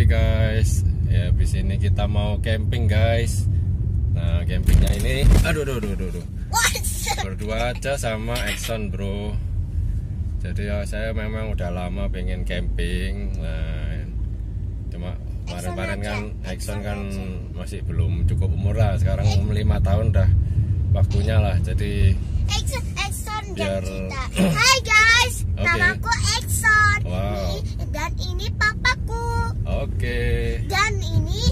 Oke guys, ya di sini kita mau camping guys. Nah campingnya ini, aduh aduh aduh aduh, aduh. berdua aja sama Exxon bro. Jadi ya saya memang udah lama pengen camping. Nah cuma kemarin-kemarin kan Exxon kan masih belum cukup umur lah. Sekarang umur lima tahun udah waktunya lah. Jadi Exxon, Exxon Biar-. Hai guys, Oke. namaku Exxon. Wow. Ini- Dan ini papaku. Oke. Dan ini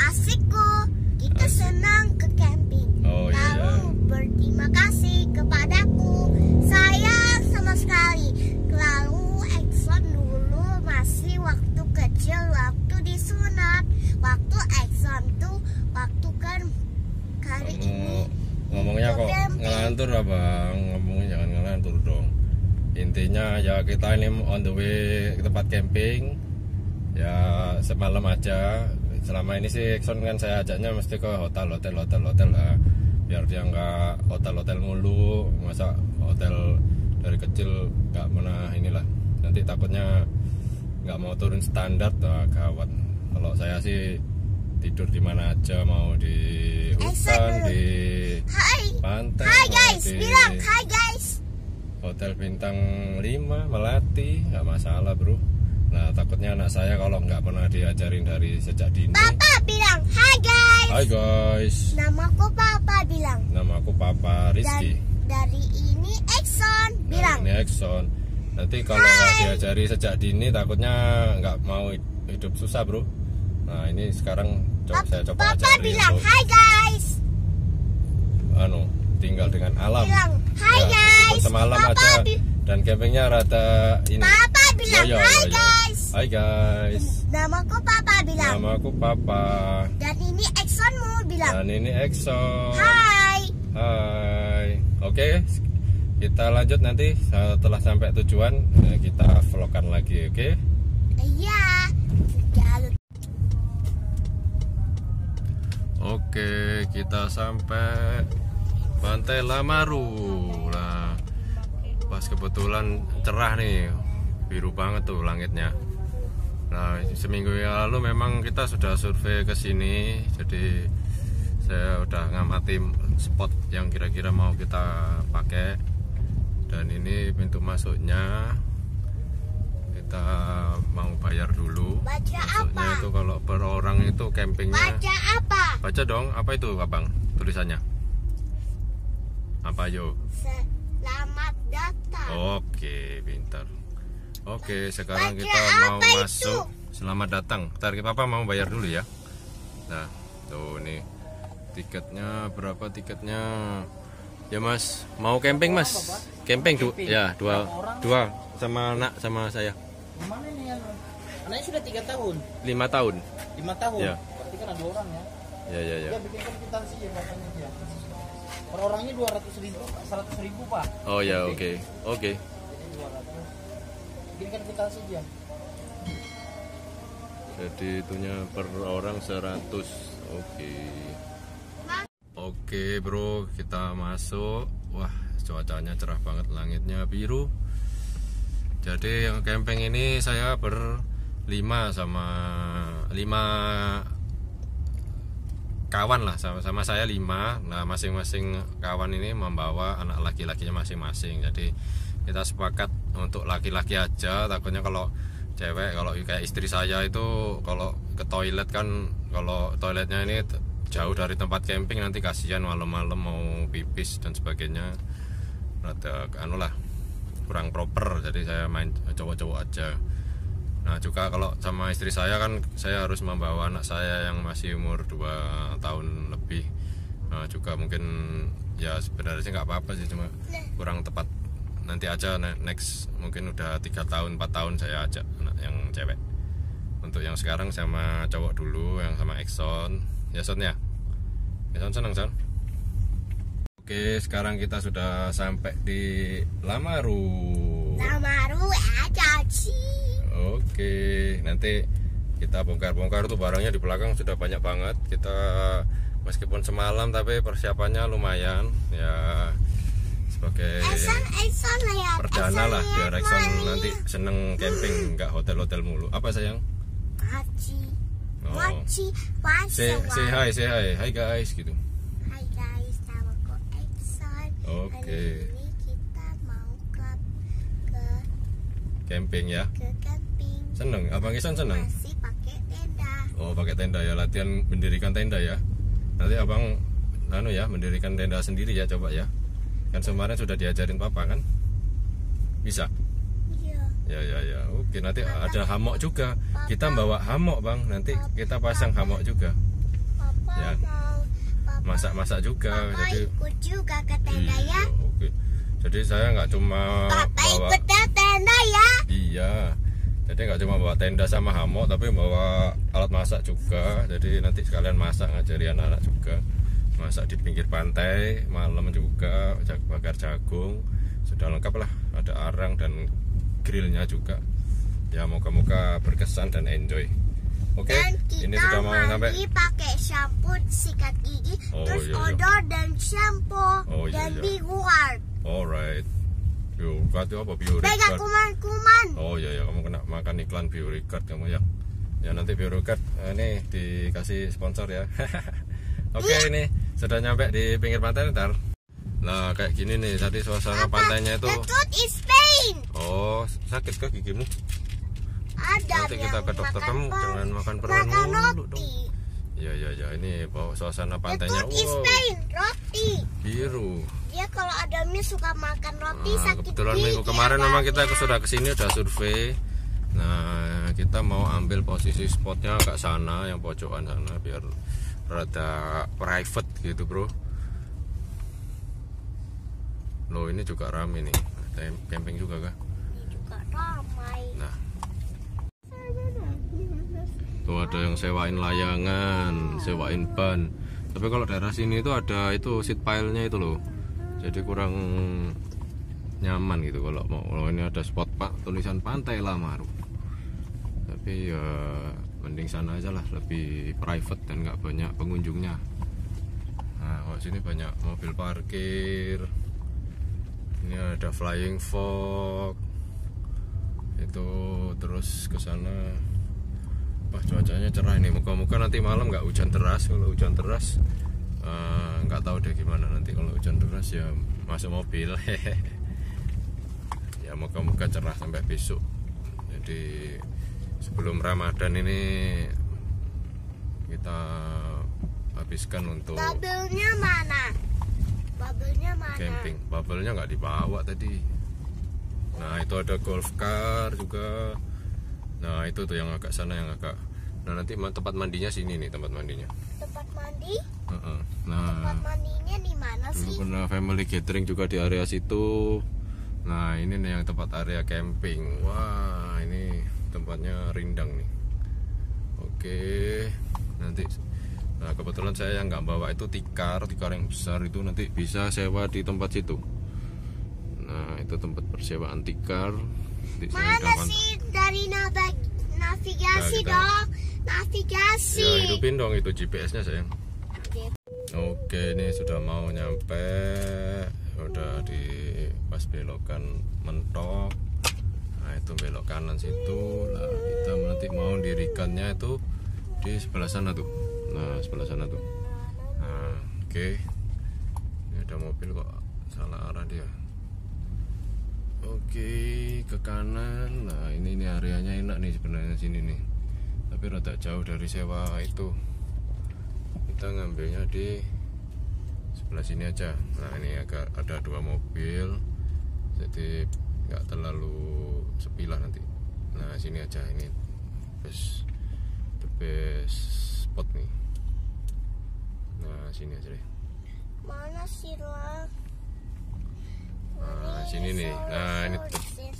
asikku. Kita Asik. senang ke camping. Oh, iya, Lalu berterima kasih kepadaku. Sayang sama sekali. Lalu Exxon dulu masih waktu kecil waktu disunat. Waktu Exxon tuh waktu kan kali ini Ngomong, ngomongnya kok Camping. ngelantur abang ngomongnya jangan ngelantur dong intinya ya kita ini on the way ke tempat camping ya semalam aja. Selama ini sih Exxon kan saya ajaknya mesti ke hotel hotel hotel hotel lah. Biar dia nggak hotel hotel mulu. Masa hotel dari kecil nggak pernah inilah. Nanti takutnya nggak mau turun standar wah, gawat. Kalau saya sih tidur di mana aja mau di hutan dulu. di Hai. pantai Hai guys, di bilang hai guys. hotel bintang 5 melati. Nggak masalah bro nah takutnya anak saya kalau nggak pernah diajarin dari sejak dini Papa bilang hai guys. Hai guys Namaku Papa bilang. nama aku Papa Dan Rizky dari ini Exxon Nah, bilang. ini Exxon nanti kalau nggak diajari sejak dini takutnya nggak mau hidup susah bro nah ini sekarang coba Pap- saya coba Papa ajarin bilang hai guys. anu tinggal dengan alam Bilang hai meskipun guys. semalam Papa aja dan campingnya rada ini Papa bilang Yo, yo, hai yo, yo. guys. Hai guys Namaku Papa bilang. nama aku Papa Dan ini Exxonmu bilang dan ini Exxon hai. Hai oke kita lanjut nanti setelah sampai tujuan eh, kita vlogkan lagi oke Iya. Oke, kita sampai Pantai Lamaru. Nah, pas kebetulan cerah nih, biru banget tuh langitnya. Nah, seminggu yang lalu memang kita sudah survei ke sini, jadi saya udah ngamati spot yang kira-kira mau kita pakai. Dan ini pintu masuknya. Kita mau bayar dulu. Baca Masuknya apa? itu kalau per orang itu campingnya Baca apa? Baca dong, apa itu abang tulisannya? Apa yo? Selamat datang. Oke, pintar. Oke, sekarang Baca kita mau masuk. Selamat datang. Ntar papa mau bayar dulu ya. Nah, tuh nih tiketnya berapa tiketnya? Ya mas, mau camping mas? Camping du ya dua dua sama anak sama saya Gimana ini yang anaknya sudah tiga tahun, lima tahun. lima tahun. Ya. Berarti kan ada orang ya. Ya ya ya. Dia bikinkan kwitansi ya katanya dia. Per orangnya dua ratus ribu, seratus ribu pak. Oh ya oke oke. Jadi dia. Jadi itunya per orang 100 Oke. Oke bro. Kita masuk. Wah cuacanya cerah banget Langitnya biru. Jadi yang camping ini saya berlima sama lima kawan lah. Sama, sama saya lima. Nah masing-masing kawan ini membawa anak laki-lakinya masing-masing. Jadi kita sepakat untuk laki-laki aja takutnya kalau cewek kalau kayak istri saya itu kalau ke toilet kan kalau toiletnya ini jauh dari tempat camping nanti kasihan malam-malam mau pipis dan sebagainya. Rada anu lah kurang proper jadi saya main cowok-cowok aja. Nah juga kalau sama istri saya kan saya harus membawa anak saya yang masih umur 2 tahun lebih. Nah juga mungkin ya sebenarnya nggak apa-apa sih cuma kurang tepat nanti aja ne- next mungkin udah tiga tahun 4 tahun saya ajak anak yang cewek. Untuk yang sekarang sama cowok dulu yang sama Exxon. Ya Son ya? Exxon senang Son? Oke sekarang kita sudah sampai di Lamaru. Namaru aja sih. Oke, nanti kita bongkar-bongkar tuh barangnya di belakang sudah banyak banget. Kita meskipun semalam tapi persiapannya lumayan. Ya sebagai Exxon, Exxon lah ya. perdana lah Exxon biar Exxon nanti seneng camping nggak hotel-hotel mulu. Apa sayang? Maci. Oh. Maci. Say, say hi, say hi. Hi guys gitu. Hai guys, namaku Exxon. Oke. Hari ini kita mau ke ke, Camping ya. ke camping. Seneng, Abang Isan seneng. Masih pakai tenda. Oh, pakai tenda ya, latihan mendirikan tenda ya. Nanti Abang anu ya, mendirikan tenda sendiri ya coba ya. Kan kemarin sudah diajarin Papa kan? Bisa. Iya. Ya ya ya. Oke, nanti ada hamok juga. Kita bawa hamok, Bang. Nanti kita pasang hamok juga. Papa Ya. Papa, Masak-masak juga. Papa Jadi ikut juga ke tenda Iya, ya. Oke. Jadi saya nggak cuma Papa bawa ikut ke tenda ya. Iya. Jadi nggak cuma bawa tenda sama hamok, tapi bawa alat masak juga. Jadi nanti sekalian masak ngajari anak-anak juga. Masak di pinggir pantai, malam juga bakar jagung. Sudah lengkap lah. Ada arang dan grillnya juga. Ya moga-moga berkesan dan enjoy. Oke, kita ini sudah mau sampai. pakai shampoo sikat gigi, Oh, terus iya, iya. odor dan shampoo Oh, iya, dan iya. biguard. Alright. Biorecord itu apa? Biorecord. Pegang kuman-kuman. Oh iya ya kamu kena makan iklan Biorecord kamu ya. Ya nanti Biorecord eh, ini dikasih sponsor ya. Oke ini sudah nyampe di pinggir pantai ntar. Nah kayak gini nih tadi suasana pantainya itu. Oh sakit ke gigimu? Ada Nanti kita ke dokter kamu jangan makan permen makan mulu dong. roti. Ya ya ya ini bawa suasana pantainya. Wow roti. biru. Dia kalau ada mie suka makan roti Nah, sakit kebetulan minggu kemarin memang kita sudah ke sini udah survei. Nah, kita mau ambil posisi spotnya agak sana, yang pojokan sana biar rada private gitu, bro. Loh, ini juga rame nih. Camping juga kah? Ini juga ramai. Nah, tuh ada yang sewain layangan, sewain ban. Tapi kalau daerah sini itu ada itu seat pile-nya itu loh. Jadi kurang nyaman gitu kalau mau kalau ini ada spot pak tulisan pantai Lamaru. Tapi ya mending sana aja lah lebih private dan nggak banyak pengunjungnya. Nah, kalau sini banyak mobil parkir. Ini ada flying fox. Itu terus ke sana Wah cuacanya cerah ini Muka-muka nanti malam nggak hujan deras Kalau hujan deras eh, nggak tahu deh gimana nanti Kalau hujan deras ya masuk mobil Ya moga-moga cerah sampai besok Jadi sebelum Ramadan ini Kita habiskan untuk Bubble-nya mana? Bubble-nya mana? camping Bubble-nya nggak dibawa tadi Nah itu ada golf car juga Nah itu tuh yang agak sana yang agak Nah nanti tempat mandinya sini nih tempat mandinya Tempat mandi? Heeh. Tempat Nah mandinya di mana dulu sih? pernah family gathering juga di area situ Nah ini nih yang tempat area camping Wah ini tempatnya rindang nih. Oke Nanti Nah kebetulan saya yang nggak bawa itu tikar Tikar yang besar itu nanti bisa sewa di tempat situ. Nah itu tempat persewaan tikar. Nanti saya Mana akan- sih? Dari navigasi Nah, kita- dong? Navigasi. Ya hidupin dong itu GPS-nya sayang. Oke. Ini sudah mau nyampe. Udah di pas belokan mentok itu belok kanan situ. Nah kita nanti mau dirikannya itu Di sebelah sana tuh. Nah sebelah sana tuh. Nah oke. Ini ada mobil kok Salah arah dia. Oke ke kanan. Nah ini, ini areanya enak nih sebenarnya sini nih. Tapi rada jauh dari sewa itu. Kita ngambilnya di sebelah sini aja. Nah ini agak ada dua mobil. Jadi nggak terlalu sepi lah nanti. Nah sini aja ini best the best spot nih. Nah sini aja deh. Mana sih lah? nah sini nih. nah ini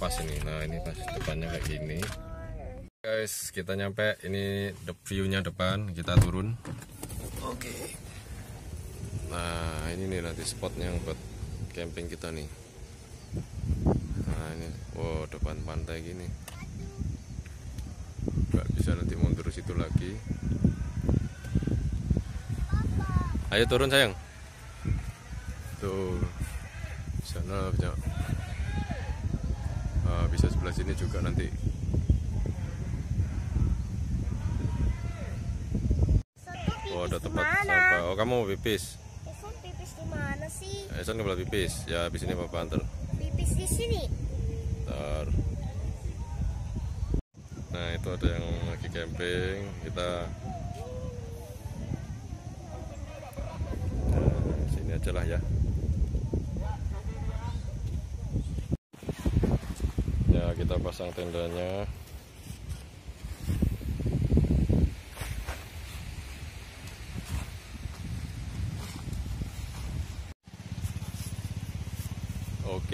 pas ini. Nah ini pas depannya kayak gini. Guys kita nyampe. Ini the view-nya depan. Kita turun. Oke. Nah ini nih nanti spotnya yang buat camping kita nih nah ini wow depan pantai gini nggak bisa nanti mundur situ lagi ayo turun sayang tuh sana bisa Ah, bisa sebelah sini juga nanti Oh, ada di tempat sampah. Oh, kamu mau pipis? Eson pipis di mana sih? Eson boleh pipis. Ya, habis ini Bapak antar. Pipis di sini. Ntar. Nah, itu ada yang lagi camping. Kita Nah, sini aja lah ya. Ya, kita pasang tendanya.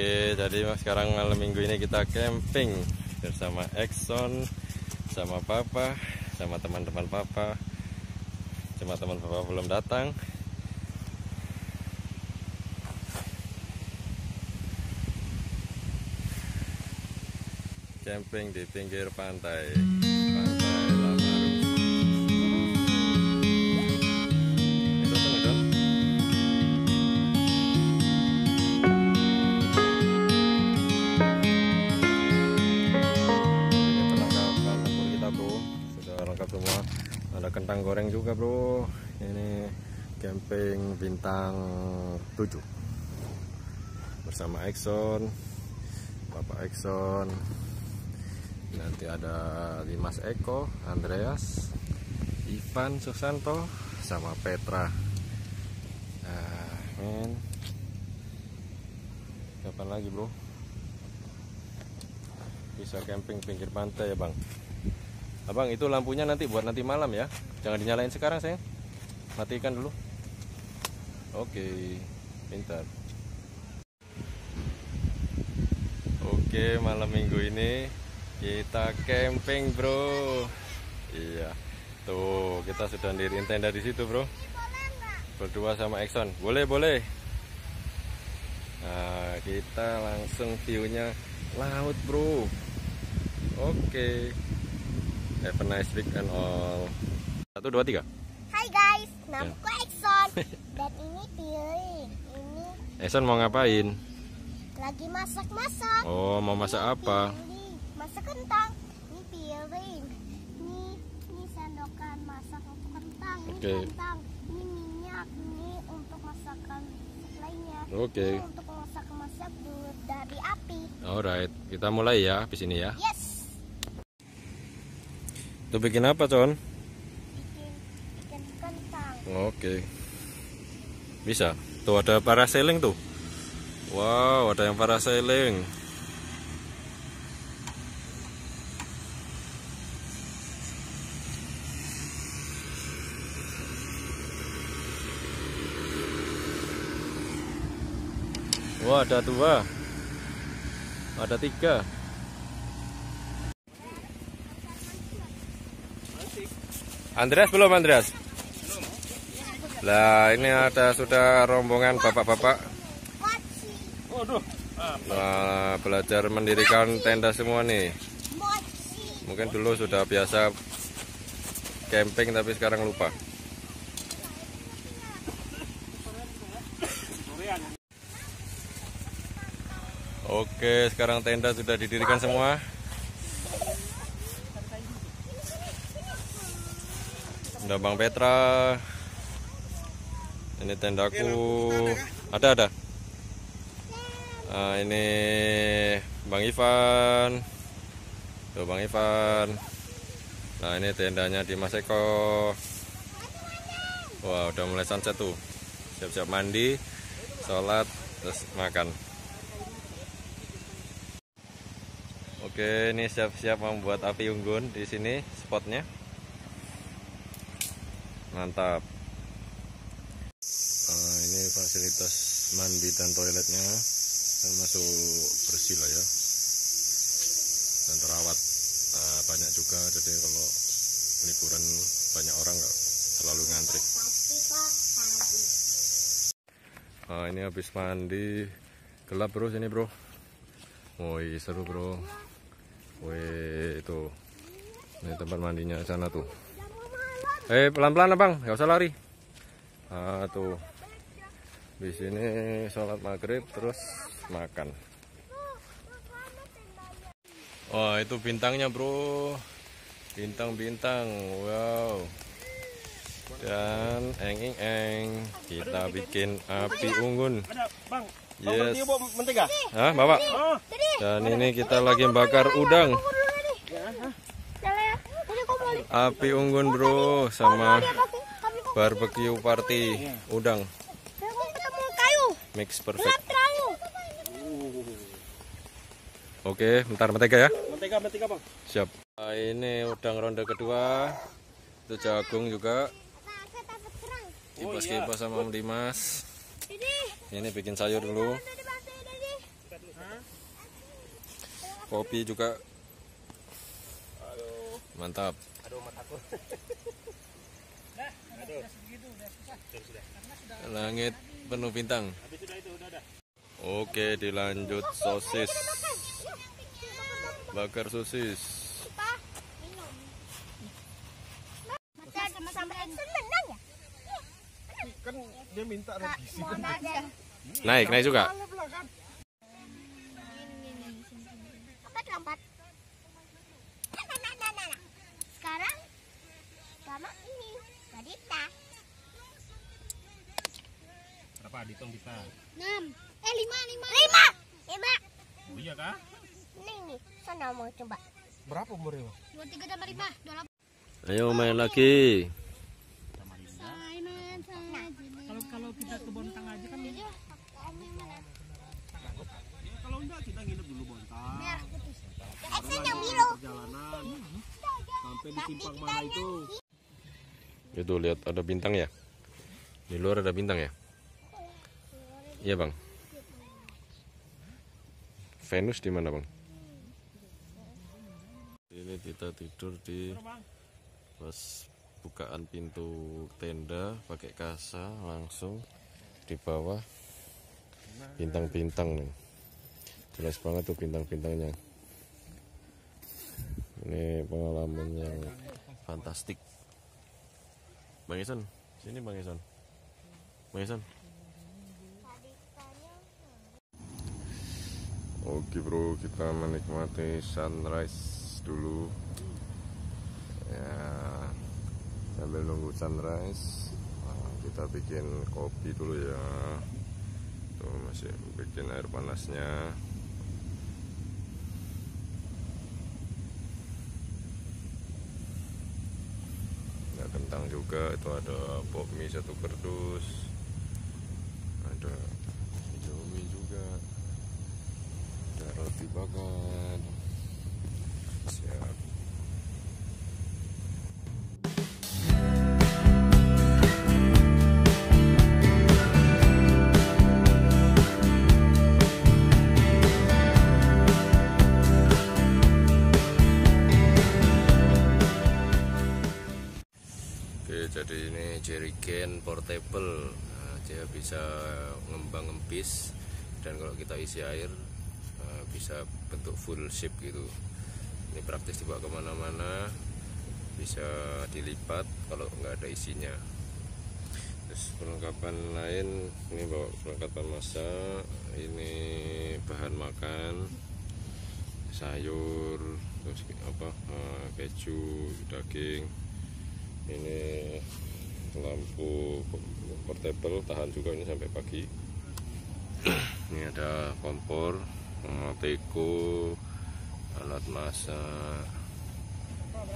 Oke, jadi sekarang malam minggu ini kita camping bersama Exxon, sama Papa, sama teman-teman Papa. Cuma teman Papa belum datang. Camping di pinggir pantai goreng juga bro. Ini camping bintang 7 Bersama Exxon Bapak Exxon. Nanti ada Dimas Eko Andreas Ivan Susanto Sama Petra. Nah men. Kapan lagi bro? Bisa camping pinggir pantai ya bang abang itu lampunya nanti buat nanti malam ya. Jangan dinyalain sekarang sayang. Matikan dulu. Oke pintar. Oke malam minggu ini kita camping bro. Iya. Tuh kita sudah diriin tenda di situ bro. Berdua sama Exxon. Boleh boleh. Nah kita langsung viewnya laut bro. Oke. Have a nice weekend all. Satu dua tiga. Hai guys, namaku Exxon. Dan ini piring. Ini Eson mau ngapain? lagi masak-masak. Oh mau masak apa? Ini masak kentang. Ini piring. Ini ini sendokan masak untuk kentang. Ini Oke. kentang. Ini minyak. Ini untuk masakan lainnya. Oke. Ini untuk masak-masak dulu dari api. Alright, kita mulai ya di sini ya. Yes. Itu bikin apa, Con? Bikin bikin kentang. Oke. Bisa. Tuh ada parasailing tuh. Wow, ada yang parasailing. Wah, ada dua. Ada tiga. Andreas belum Andreas? Lah ini ada sudah rombongan bapak-bapak. Nah, belajar mendirikan tenda semua nih. Mungkin dulu sudah biasa camping tapi sekarang lupa. Oke, sekarang tenda sudah didirikan semua. Ada Bang Petra. Ini tendaku. Ada ada. Ah, ini Bang Ivan. Tuh Bang Ivan. Nah, ini tendanya di Mas Eko. Wah, udah mulai sunset tuh. Siap-siap mandi, sholat, terus makan. Oke, ini siap-siap membuat api unggun di sini spotnya. Mantap. Ah, ini fasilitas mandi dan toiletnya termasuk bersih lah ya. Dan terawat. Nah, banyak juga jadi kalau liburan banyak orang nggak selalu ngantri. Nah, ini habis mandi. Gelap bro sini bro. Woi seru bro. Woi itu. Ini tempat mandinya sana tuh eh pelan-pelan abang. Nggak usah lari. Ah tuh. Di sini sholat maghrib terus makan. Wah itu bintangnya bro. Bintang-bintang. Wow. Dan eng eng eng kita bikin api unggun. Yes. Hah, bapak? Dan ini kita lagi bakar udang Jalan ya. Tadi kau mau lihat api unggun bro sama barbecue party udang. Ketemu kayu. mix perfect. oke bentar mentega ya. Mentega, mentega, Bang. siap. Nah, ini udang ronde kedua. Itu jagung juga. Aku takut kerang. kipas kipas sama Om Dimas. Ini. bikin sayur dulu. Kopi juga. Mantap Langit penuh bintang. Oke dilanjut sosis. Bakar sosis. Naik naik juga Lompat lompat. Nah, nah, nah, nah, nah. Sekarang sama ini Badita. Berapa dihitung kita? Enam. Eh lima lima. Lima. Lima. Oh iya kah? Ini nih. Sana mau coba. Berapa umurnya, Bang? Dua tiga tambah lima. Dua delapan. ayo main lagi Kalau kalau kita ke Bontang aja kan kalau enggak kita nginep dulu Bontang. Merah putih. Edson yang biru. Perjalanan sampai di simpang mana itu? itu lihat ada bintang ya di luar ada bintang ya iya bang. Venus di mana bang? Ini kita tidur di pas bukaan pintu tenda pakai kasa langsung di bawah bintang-bintang nih. Jelas banget tuh bintang-bintangnya. Ini pengalaman yang fantastik. Bang Ison, sini Bang Ison. Bang Ison. Oke bro, kita menikmati sunrise dulu. Ya, sambil nunggu sunrise, nah, kita bikin kopi dulu ya. Tuh masih bikin air panasnya. ada kentang juga itu ada pop mie satu kerdus ada indomie juga roti bakar siap jadi ini jerrycan portable. Nah, dia bisa ngembang ngempis dan kalau kita isi air bisa bentuk full shape gitu. Ini praktis dibawa ke mana-mana, bisa dilipat kalau nggak ada isinya. Terus perlengkapan lain, ini bawa perlengkapan masak, ini bahan makan, sayur, terus apa eh, keju, daging, ini lampu portable tahan juga ini sampai pagi ini ada kompor teko alat masak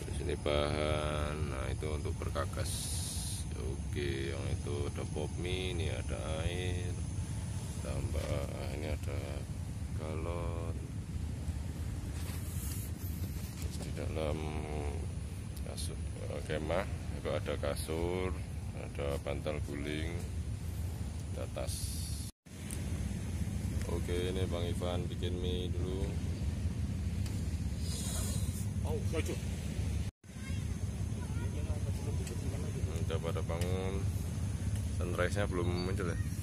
di sini bahan nah itu untuk berkakas. Oke yang itu ada pop mie ini ada air tambah ini ada galon. Di dalam kasur eh, kemah itu ada kasur ada bantal guling ada tas oke ini bang Ivan bikin mie dulu. Oh, cocok. udah pada bangun. Sunrise nya belum muncul ya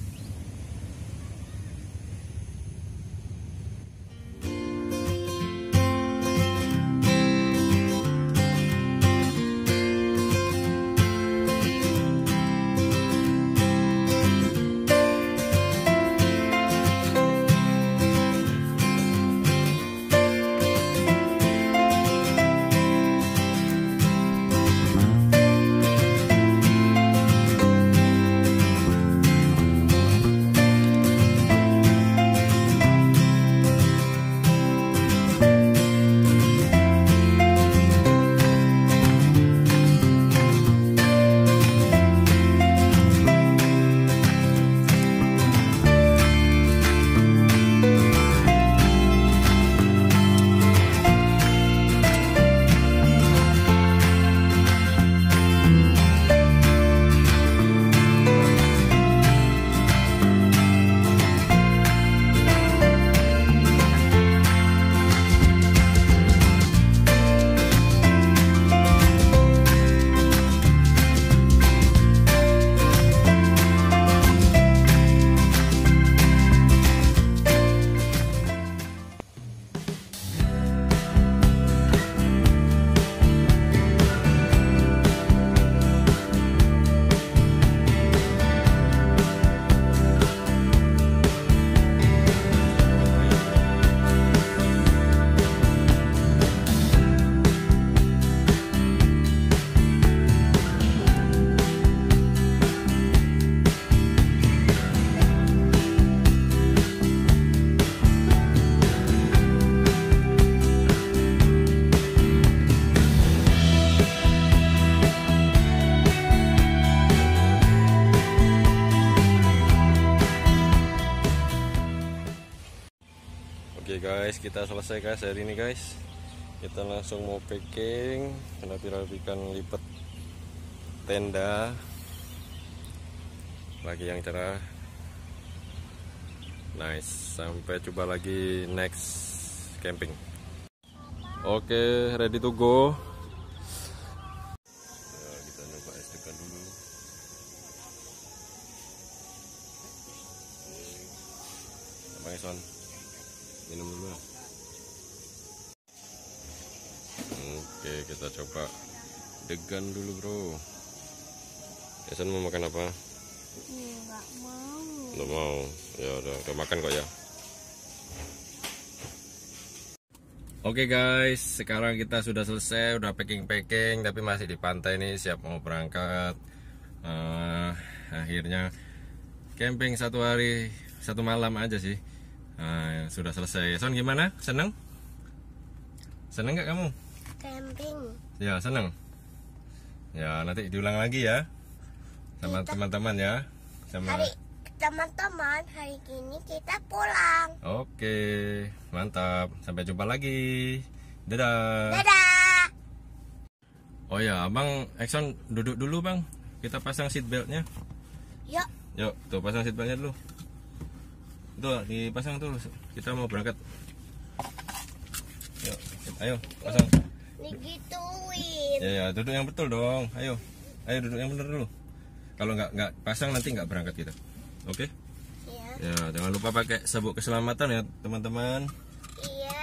guys kita selesai guys hari ini guys. Kita langsung mau packing rapi-rapikan lipat tenda. Lagi yang cerah. Nice sampai coba lagi next camping. Oke ready to go degan dulu bro Ison mau makan apa? Nggak mau. Nggak mau ya udah udah makan kok ya Oke guys, sekarang kita sudah selesai, udah packing-packing, tapi masih di pantai nih, siap mau berangkat. Eh, akhirnya camping satu hari, satu malam aja sih, Nah, sudah selesai. Son gimana? Seneng? Seneng nggak kamu? Camping. Ya seneng. Ya nanti diulang lagi ya, sama teman-teman ya, sama. Hari teman-teman hari ini kita pulang. Oke, mantap. Sampai jumpa lagi. Dadah. Dadah. Oh ya, Abang Exxon duduk dulu, Bang. Kita pasang seat beltnya. Yuk. Yuk, tuh pasang seat beltnya dulu. Tuh, dipasang tuh. Kita mau berangkat. Yuk, ayo pasang. Digituin. Ya, ya, duduk yang betul dong. Ayo. Ayo duduk yang benar dulu. Kalau nggak nggak pasang nanti nggak berangkat kita. Oke? Ya. Ya, jangan lupa pakai sabuk keselamatan ya, teman-teman. Iya.